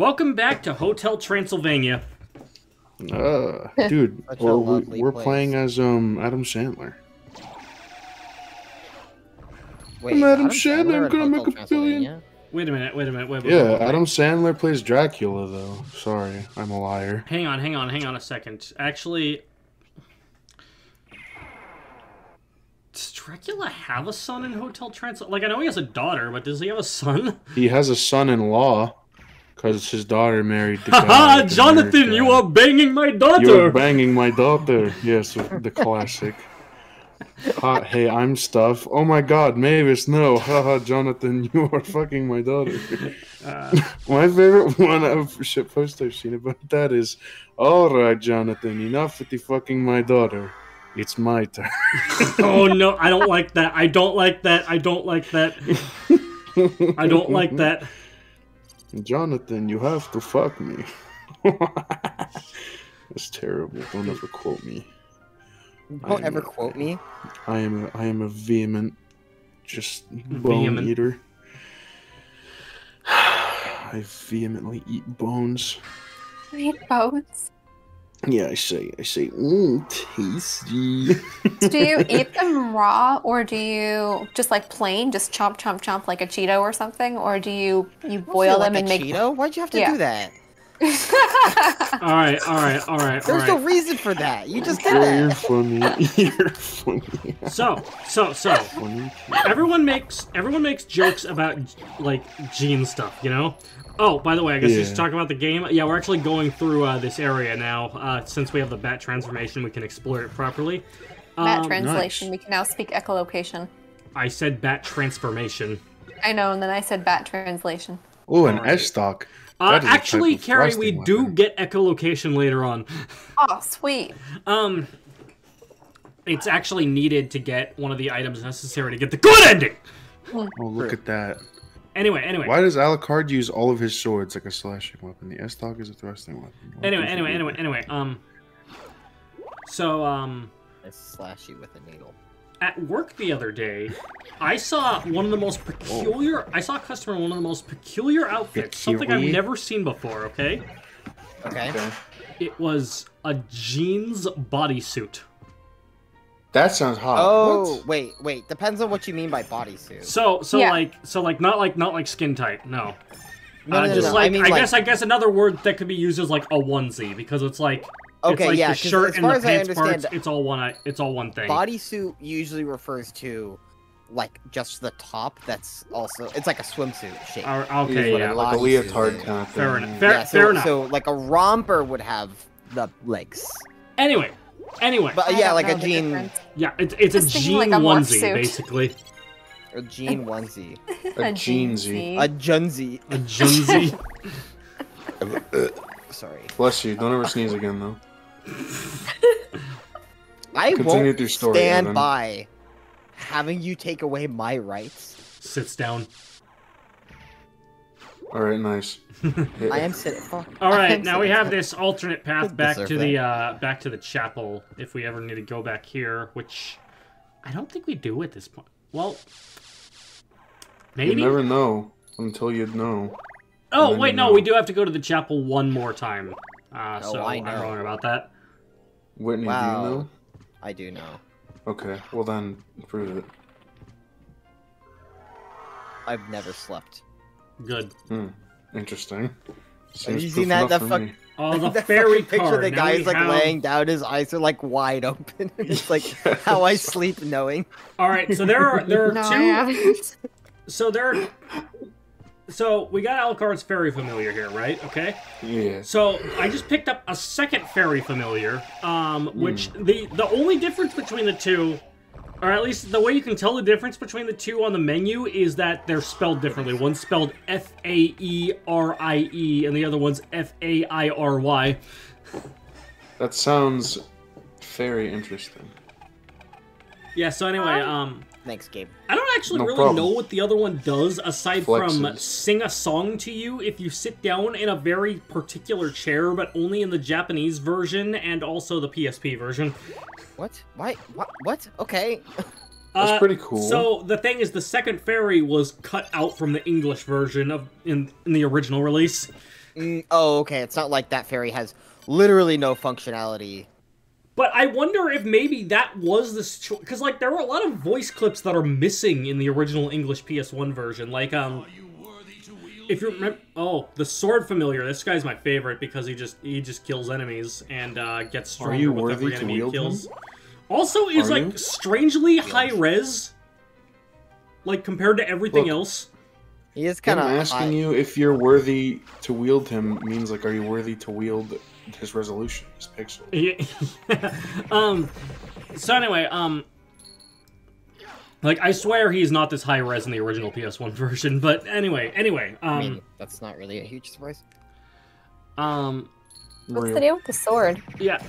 Welcome back to Hotel Transylvania. Uh, dude, Such a well, we, lovely we're place. playing as um Adam Sandler. Wait, I'm is Adam Sandler, I'm gonna make a billion. Wait a minute, wait a minute, wait, wait, Yeah, wait, wait. Adam Sandler plays Dracula though. Sorry, I'm a liar. Hang on, hang on, hang on a second. Actually, does Dracula have a son in Hotel Transylvania? Like, I know he has a daughter, but does he have a son? He has a son-in-law because his daughter married the guy. Jonathan, you are banging my daughter. You're banging my daughter. Yes, the classic. Hot, hey, I'm stuff. Oh my God, Mavis, no, haha, Jonathan, you are fucking my daughter. Uh, My favorite one of shit post I've seen about that is, all right, Jonathan, enough with the fucking my daughter. It's my turn. oh no, I don't like that. I don't like that. I don't like that. I don't like that. Jonathan, you have to fuck me. That's terrible. Don't ever quote me. Don't ever know. quote me. I am a, I am a vehement, just bone Vehement. eater. I vehemently eat bones. Eat bones. Yeah, I say, I say, mmm, tasty. Do you eat them raw, or do you just like plain, just chomp, chomp, chomp like a Cheeto or something, or do you you boil like them and a make? Cheeto? Why'd you have to Yeah. do that? All right, all right, all right, all There's no reason for that. You just did Oh, you're funny. You're funny. So, so, so. everyone makes everyone makes jokes about like gene stuff, you know. Oh, by the way, I guess just Yeah. talk about the game. Yeah, we're actually going through uh, this area now. Uh, since we have the bat transformation, we can explore it properly. Bat Um, translation. We can now speak echolocation. I said bat transformation. I know, and then I said bat translation. Oh, an Alright. Estoc. Uh, That is a actually, Carrie, we thrusting do weapon. get echolocation later on. Oh, sweet. Um, it's actually needed to get one of the items necessary to get the good ending. Oh, look at that. Anyway, anyway, Why does Alucard use all of his swords like a slashing weapon? The Estoc is a thrusting weapon. Why anyway, anyway, anyway, that? anyway. Um, so um. I slash you with a needle. at work the other day, I saw one of the most peculiar. I saw a customer in one of the most peculiar outfits, something I've never seen before. Okay, Okay. Okay. it was a jeans bodysuit. That sounds hot. Oh, What? wait, wait. Depends on what you mean by bodysuit. So, so Yeah. like, so like, not like, not like skin tight. No, No, uh, no, no, just no. like, I I, mean, like, guess, I guess another word that could be used is like a onesie because it's like, Okay, it's like yeah, the 'cause shirt as and far the as I pants parts. understand, It's all one. It's all one thing. bodysuit usually refers to like just the top. That's also it's like a swimsuit shape. Uh, okay, what yeah. like a leotard kind of thing. Fair enough. Fair- yeah, so, fair enough. So like a romper would have the legs, Anyway, anyway, but uh, yeah, like a the jean, difference. yeah, it's it's a Just thinking jean like a morph onesie suit. basically. a jean onesie, A jeansy. a junsie. A jersey. Sorry, Bless you. Don't ever sneeze again, though. I Continue won't your story, stand Evan. by having you take away my rights. Sits down. All right, nice. I am sitting. Fuck. All I right, am now we sitting- have this alternate path back to Deserve the uh, back to the chapel if we ever need to go back here, which I don't think we do at this point. Well, maybe. You maybe. never know until you know. oh wait, you no, know. we do have to go to the chapel one more time. Uh, Oh, so I I'm know. wrong about that. Whitney, Wow. do you know? I do know. Okay, well then, prove it. I've never slept. Good. Hmm. Interesting. Have Seems you seen that? enough That fuck- me. Oh, the That fairy picture. card. The Now is like have- laying down. His eyes are like wide open. it's like how I sleep knowing. All right, so there are there are No, I two. haven't. So there. Are, so we got Alucard's fairy familiar here, right? Okay. Yeah. So I just picked up a second fairy familiar, um, which the the only difference between the two, or at least the way you can tell the difference between the two on the menu is that they're spelled differently. One's spelled F A E R I E, and the other one's F A I R Y. That sounds very interesting. Yeah. So anyway, um, Thanks, Gabe. I don't actually No really problem. know what the other one does aside from sing a song to you if you sit down in a very particular chair, but only in the Japanese version and also the PSP version. What? Why? What? What? Okay. That's Uh, pretty cool. So the thing is, the second fairy was cut out from the English version of in in the original release. Mm, oh, okay. It's not like that fairy has literally no functionality. But I wonder if maybe that was the because like there were a lot of voice clips that are missing in the original English PS1 version. Like um, if you remember, oh, the sword familiar. This guy's my favorite because he just he just kills enemies and uh, gets stronger you with worthy every to enemy he wield kills. him? Also, is Are like you? strangely high res, like compared to everything Look. else. He is kind of asking you if you're worthy to wield him means like, are you worthy to wield his resolution, his pixel? Yeah. um. So anyway, um. Like I swear he's not this high res in the original PS1 version, but anyway, anyway, um, I mean, that's not really a huge surprise. um, What's Real. the deal with the sword? yeah.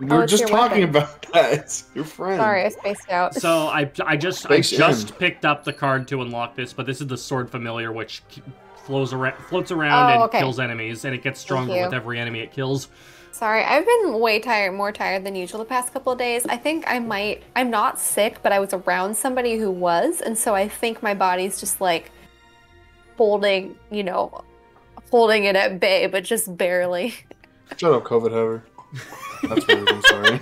We're it's just talking weapon. about that. It's your friend. Sorry, I spaced out. So I, I just, I just in. picked up the card to unlock this, but this is the sword familiar, which k- flows around, floats around, Oh, and okay. kills enemies, and it gets stronger with every enemy it kills. Sorry, I've been way tired, more tired than usual the past couple of days. I think I might, I'm not sick, but I was around somebody who was, and so I think my body's just like holding, you know, holding it at bay, but just barely. Shut up, COVID haver. That's rude. I'm sorry.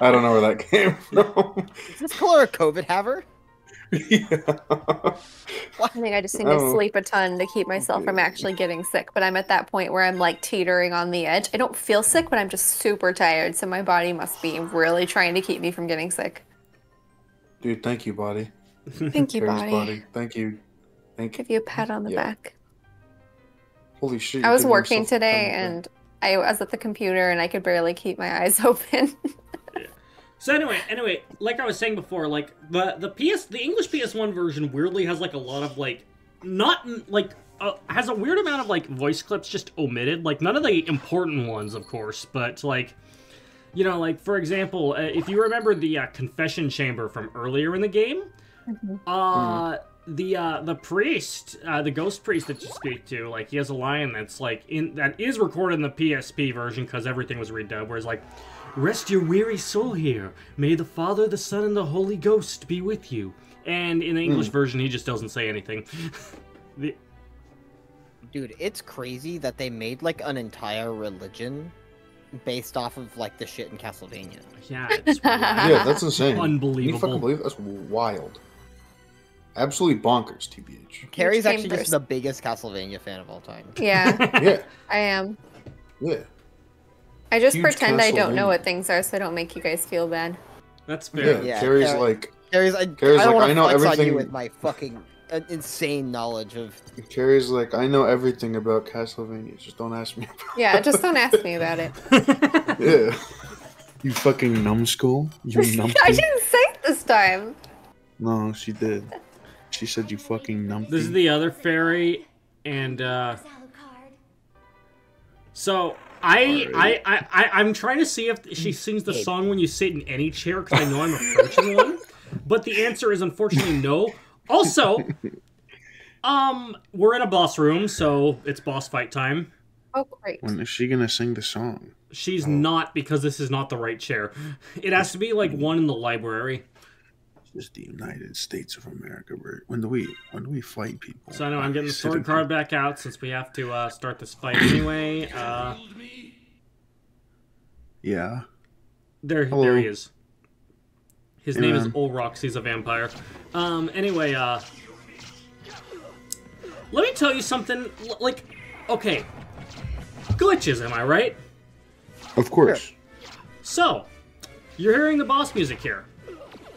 I don't know where that came from. Is this color a COVID haver? Yeah. I think I just need to Oh. sleep a ton to keep myself from actually getting sick, but I'm at that point where I'm like teetering on the edge. I don't feel sick, but I'm just super tired, so my body must be really trying to keep me from getting sick. Dude, thank you, body. Thank you, Carrie's body. Thank you. Thank you. Give you a pat on the Yeah. back. Holy shit. I was working today pat on the and I was at the computer and I could barely keep my eyes open. So anyway, anyway, like I was saying before, like the the PS, the English PS1 version weirdly has like a lot of like, not like uh, has a weird amount of like voice clips just omitted. Like none of the important ones, of course, but like. You know, like for example, uh, if you remember the uh, confession chamber from earlier in the game, uh, the uh, the priest, uh, the ghost priest that you speak to, like he has a line that's like in that is recorded in the PSP version because everything was redubbed. Where it's like, "Rest your weary soul here. May the Father, the Son, and the Holy Ghost be with you." And in the hmm. English version, he just doesn't say anything. the, Dude, it's crazy that they made like an entire religion based off of like the shit in Castlevania. yeah, it's Yeah, that's insane. Can you fucking believe it? That's wild. Absolutely bonkers, TBH. Carrie's actually just the biggest Castlevania fan of all time. yeah, Yeah, I am. yeah. I just pretend I don't know what things are so I don't make you guys feel bad. That's fair. Yeah, Carrie's Carrie- like, Carrie's, I, Carrie's I don't like, want I to know flex on you everything- with my fucking uh, insane knowledge of. Carrie's like, I know everything about Castlevania. Just don't ask me. Yeah, just don't ask me about it. Yeah. You fucking numbskull. You I didn't say it this time. No, she did. She said you fucking numpty. This is the other fairy, and uh, so I, I, I, I, I'm trying to see if she sings the song when you sit in any chair because I know I'm approaching one, but the answer is unfortunately no. Also, um, we're in a boss room, so it's boss fight time. Oh, great. When is she gonna sing the song? She's not because this is not the right chair. It has to be like one in the library. This is the United States of America. Where when do we when do we fight people? So I know I'm getting the sword card back out since we have to uh, start this fight anyway. Uh, Yeah. There, Hello. there he is. His Hey, name is man. Olrox. He's a vampire. Um. Anyway, uh, let me tell you something. L- Like, okay, glitches. Am I right? Of course. So, you're hearing the boss music here.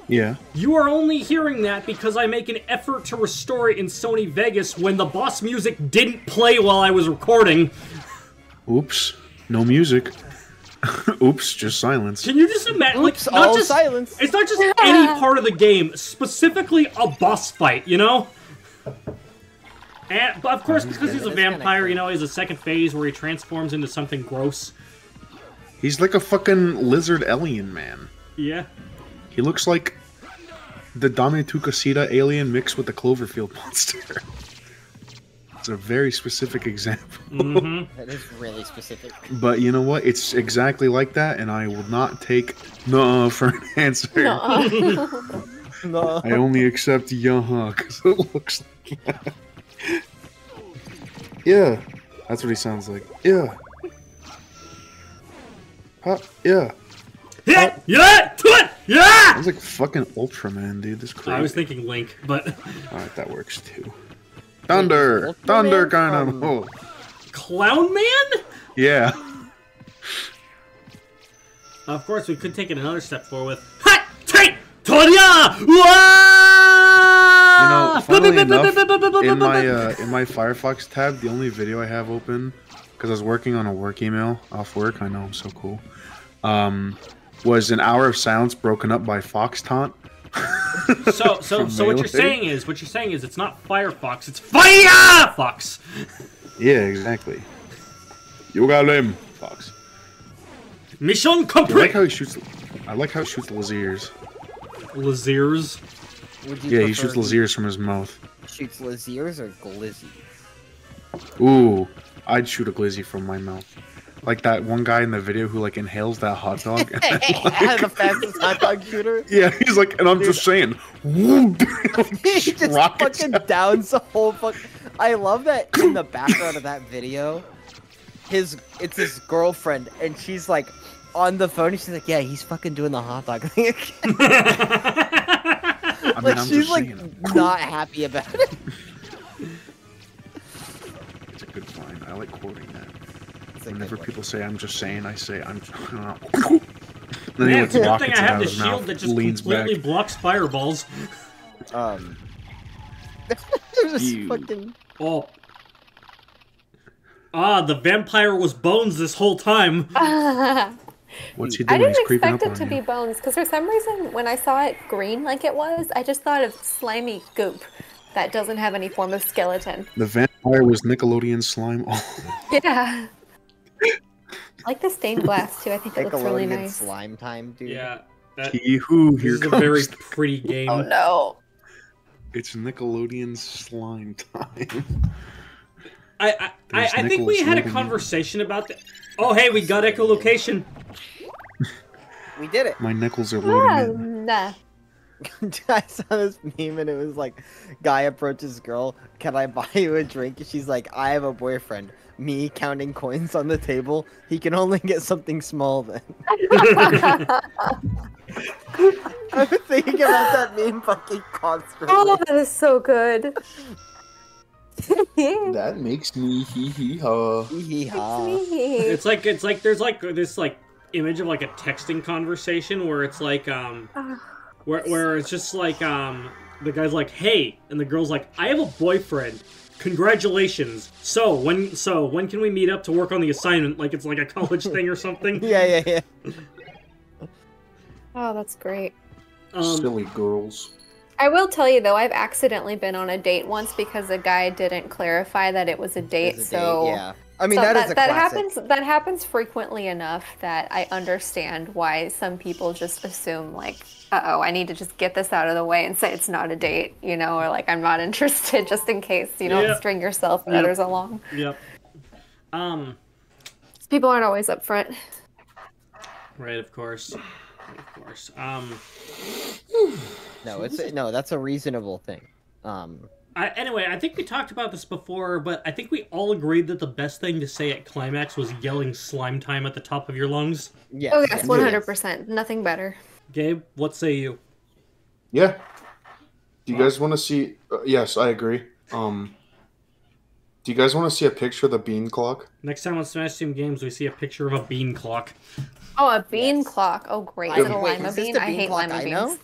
Yeah. You are only hearing that because I make an effort to restore it in Sony Vegas when the boss music didn't play while I was recording. Oops. No music. Oops. Just silence. Can you just imagine? Oops, like, not all just silence. It's not just any part of the game, specifically a boss fight, you know? And but of course, mm-hmm. because he's a That's kinda vampire, you know, he has a second phase where he transforms into something gross. He's like a fucking lizard alien man. Yeah. He looks like the Dame Tu Cosita alien mixed with the Cloverfield monster. It's a very specific example. hmm That is really specific. But you know what? It's exactly like that, and I will not take no for an answer. Nuh-uh. No. I only accept yaha because it looks like that. yeah. That's what he sounds like. Yeah. Huh, yeah. Yeah, yeah, do it, yeah. Sounds like fucking Ultraman, dude. This crazy. I was thinking Link, but Alright, that works too. Thunder! Ultraman Thunder kind of. Oh. Clown Man. Yeah. Of course, we could take it another step forward with Hot Take Tonya! You know, funnily enough, in my uh, in my Firefox tab, the only video I have open, because I was working on a work email off work. I know I'm so cool. Um, was an hour of silence broken up by Fox Taunt. So, so, so what you're saying is, what you're saying is, it's not Firefox, it's Firefox. Yeah, exactly. You got him, Fox. Mission complete. I like how he shoots. I like how he shoots lasers. Lasers. Would Yeah, he prefer shoots lasers from his mouth. Shoots lasers or glizzy? Ooh, I'd shoot a glizzy from my mouth. Like that one guy in the video who like inhales that hot dog. and then, like- the fastest hot dog shooter. yeah, he's like, and I'm just saying, woo, he just fucking downs the whole fuck. I love that in the background of that video, his it's his girlfriend, and she's like on the phone. And she's like, "Yeah, he's fucking doing the hot dog thing." I mean, like I'm she's like saying, not happy about it. it's a good line. I like quoting that. It's like, Whenever like, people say I'm just saying, I say I'm. then he Man, lets it's good thing I have out the of his mouth, shield that just leans completely back. blocks fireballs. um, just fucking. Oh. Ah, the vampire was Bones this whole time. What's he doing? He's didn't creeping expect up it to on be bones because for some reason when I saw it green like it was, I just thought of slimy goop that doesn't have any form of skeleton. The vampire was Nickelodeon slime. Yeah. I like the stained glass too. I think it looks really Nickelodeon nice. slime time, dude. Yeah. That, Yee-hoo, this here is a very pretty game. Oh no. It's Nickelodeon slime time. I, I, I, I think we had a conversation about that. Oh, hey, we got echolocation. We did it. My nickels are Ah, loading in. nah. I saw this meme and it was like, guy approaches girl, can I buy you a drink? She's like, I have a boyfriend. Me counting coins on the table. He can only get something small then. I'm thinking about that meme fucking constantly. oh, that is so good. That makes me hee hee ha. Hee-hee-ha. It's like it's like there's like this like image of like a texting conversation where it's like um where where it's just like um the guy's like hey and the girl's like I have a boyfriend. Congratulations. So when so when can we meet up to work on the assignment? Like it's like a college thing or something. Yeah, yeah, yeah. oh, that's great. Um, Silly girls. I will tell you though, I've accidentally been on a date once because a guy didn't clarify that it was a date. A so date, yeah. I mean, so that that, is a that classic. happens that happens frequently enough that I understand why some people just assume like, uh oh, I need to just get this out of the way and say it's not a date, you know, or like I'm not interested just in case you don't Yeah. string yourself and Yep. others along. Yep. Um. People aren't always upfront. Right. Of course. Of course. Um. No, it's no, that's a reasonable thing. Um, I, anyway, I think we talked about this before, but I think we all agreed that the best thing to say at climax was yelling "slime time" at the top of your lungs. yes, Oh yes, yes, yes. one hundred percent. Nothing better. Gabe, what say you? Yeah. Do you guys want to see? Uh, yes, I agree. Um. Do you guys want to see a picture of the bean clock? Next time on Smash Team Games, we see a picture of a bean clock. Oh, a bean Yes. clock. Oh great. I- Is it a lima is this bean? I hate clock lima I beans. know?